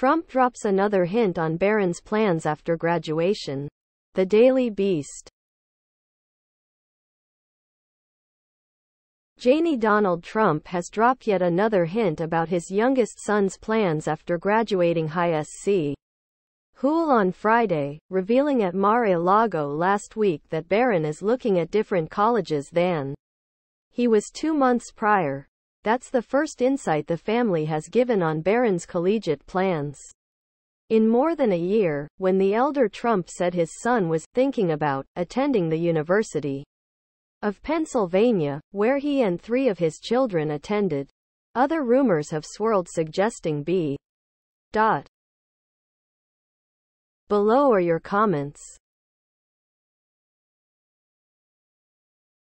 Trump drops another hint on Barron's plans after graduation. The Daily Beast. Janie Donald Trump has dropped yet another hint about his youngest son's plans after graduating high SC. Hool on Friday, revealing at Mar-a-Lago last week that Barron is looking at different colleges than he was two months prior. That's the first insight the family has given on Barron's collegiate plans. In more than a year, when the elder Trump said his son was thinking about attending the University of Pennsylvania, where he and three of his children attended, other rumors have swirled suggesting B. Dot. Below are your comments.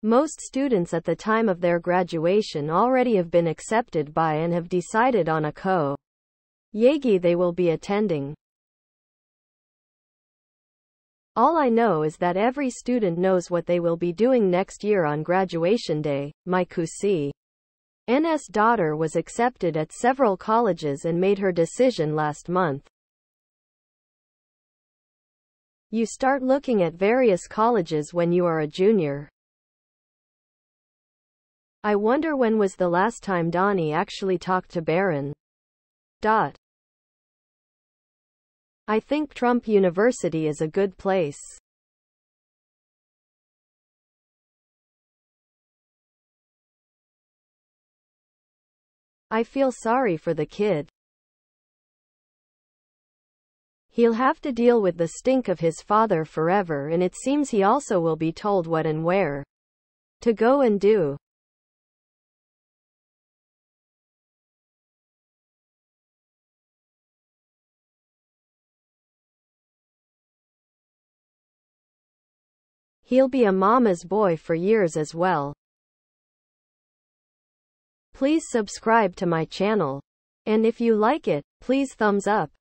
Most students at the time of their graduation already have been accepted by and have decided on a co. Yagi they will be attending. All I know is that every student knows what they will be doing next year on graduation day. My Kusi. NS daughter was accepted at several colleges and made her decision last month. You start looking at various colleges when you are a junior. I wonder when was the last time Donnie actually talked to Barron. Dot. I think Trump University is a good place. I feel sorry for the kid. He'll have to deal with the stink of his father forever and it seems he also will be told what and where to go and do. He'll be a mama's boy for years as well. Please subscribe to my channel. And if you like it, please thumbs up.